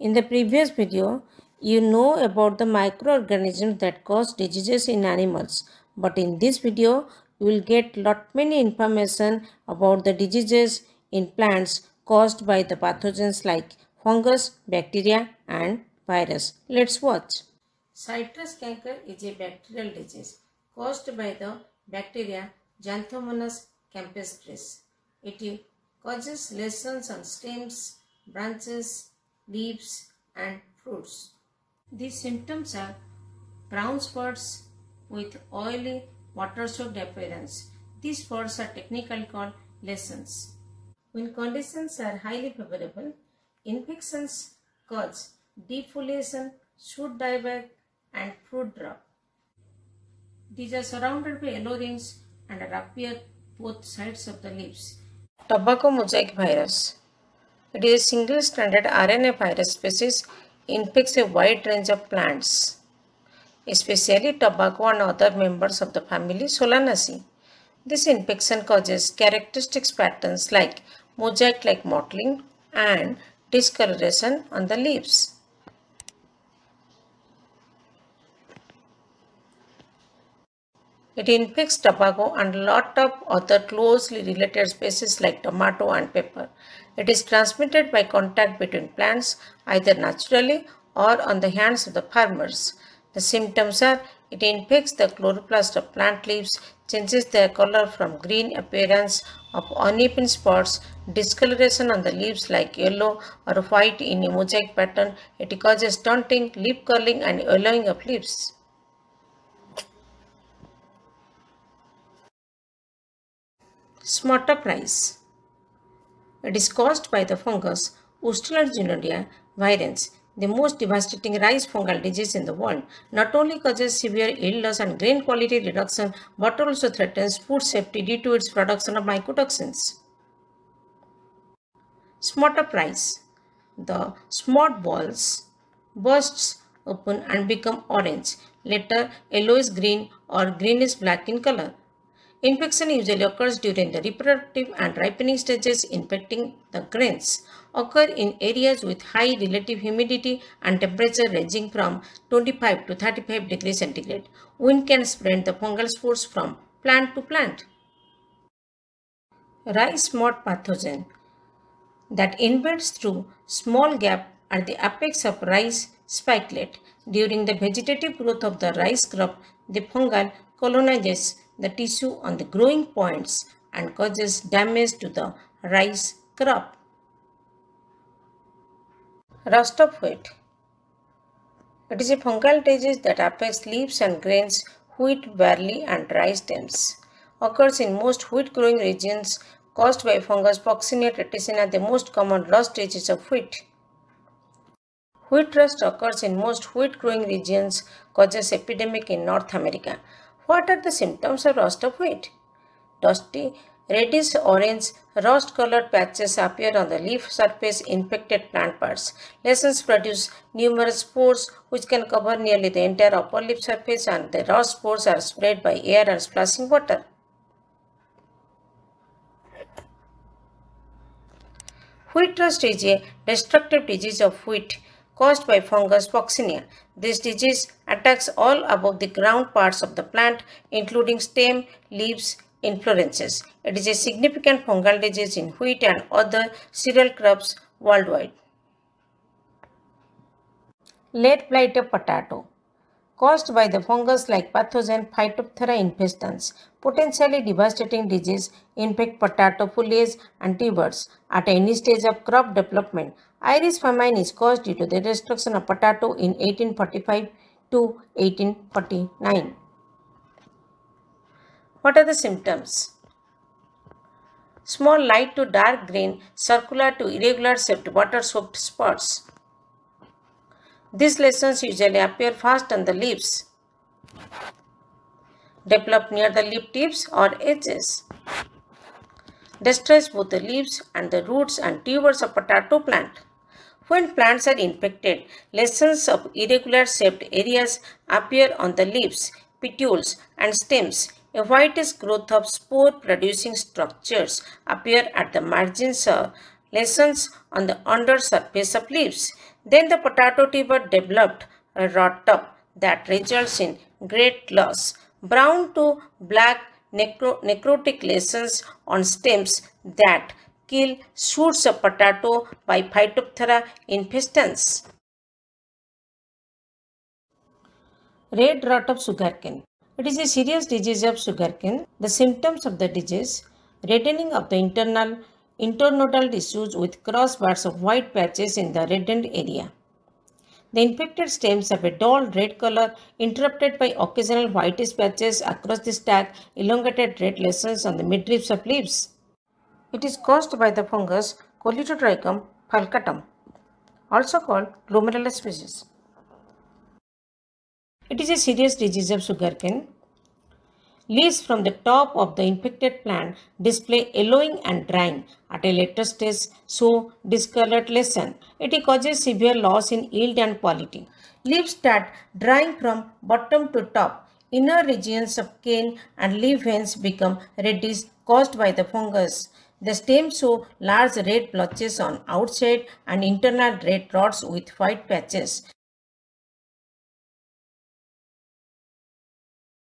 In the previous video, you know about the microorganisms that cause diseases in animals. But in this video, you will get lot many information about the diseases in plants caused by the pathogens like fungus, bacteria and virus. Let's watch. Citrus canker is a bacterial disease caused by the bacteria Xanthomonas campestris. It causes lesions on stems, branches, leaves and fruits. These symptoms are brown spots with oily water-soaked appearance. These spots are technically called lesions. When conditions are highly favorable, infections cause defoliation, shoot dieback and fruit drop. These are surrounded by yellow rings and are appear both sides of the leaves. Tobacco mosaic virus. It is a single-stranded RNA virus species infects a wide range of plants, especially tobacco and other members of the family Solanaceae. This infection causes characteristic patterns like mosaic-like mottling and discoloration on the leaves. It infects tobacco and a lot of other closely related species like tomato and pepper. It is transmitted by contact between plants either naturally or on the hands of the farmers. The symptoms are it infects the chloroplast of plant leaves, changes their color from green appearance of uneven spots, discoloration on the leaves like yellow or white in a mosaic pattern. It causes stunting, leaf curling and yellowing of leaves. Smut of rice. It is caused by the fungus Ustilaginoidea virens, the most devastating rice fungal disease in the world. Not only causes severe illness and grain quality reduction, but also threatens food safety due to its production of mycotoxins. Smut of rice. The smut balls bursts open and become orange, later yellowish green or greenish black in color. Infection usually occurs during the reproductive and ripening stages infecting the grains. Occur in areas with high relative humidity and temperature ranging from 25 to 35 degrees centigrade. Wind can spread the fungal spores from plant to plant. Rice moth pathogen that invades through small gap at the apex of rice spikelet. During the vegetative growth of the rice crop, the fungal colonizes the tissue on the growing points and causes damage to the rice crop. Rust of wheat. It is a fungal disease that affects leaves and grains, wheat, barley and rice stems. Occurs in most wheat growing regions caused by fungus Puccinia triticina, the most common rust disease of wheat. Wheat rust occurs in most wheat growing regions, causes epidemic in North America. What are the symptoms of rust of wheat? Dusty, reddish orange, rust colored patches appear on the leaf surface infected plant parts. Lesions produce numerous spores which can cover nearly the entire upper leaf surface and the rust spores are spread by air and splashing water. Wheat rust is a destructive disease of wheat caused by fungus Puccinia. This disease attacks all above the ground parts of the plant, including stem, leaves, inflorescences. It is a significant fungal disease in wheat and other cereal crops worldwide. Late blight of potato caused by the fungus like pathogen Phytophthora infestans. Potentially devastating disease infect potato foliage and tubers at any stage of crop development. Irish famine is caused due to the destruction of potato in 1845 to 1849. What are the symptoms? Small light to dark green, circular to irregular shaped water soaked spots. These lesions usually appear fast on the leaves, develop near the leaf tips or edges, destroys both the leaves and the roots and tubers of potato plant. When plants are infected, lesions of irregular shaped areas appear on the leaves, petioles and stems. A whitish growth of spore producing structures appear at the margins uh, of lesions on the under surface of leaves. Then the potato tuber developed a rot tub that results in great loss. Brown to black necro necrotic lesions on stems that kill shoots of potato by Phytophthora infestans. Red rot of sugarcane. It is a serious disease of sugarcane. The symptoms of the disease, reddening of the internal internodal tissues with cross bars of white patches in the reddened area. The infected stems have a dull red color interrupted by occasional whitish patches across the stack, elongated red lesions on the midribs of leaves. It is caused by the fungus Colletotrichum falcatum, also called glomerulus species. It is a serious disease of sugarcane. Leaves from the top of the infected plant display yellowing and drying. At a later stage, so discolored lesion. It causes severe loss in yield and quality. Leaves start drying from bottom to top. Inner regions of cane and leaf veins become reddish caused by the fungus. The stems show large red blotches on outside and internal red rods with white patches.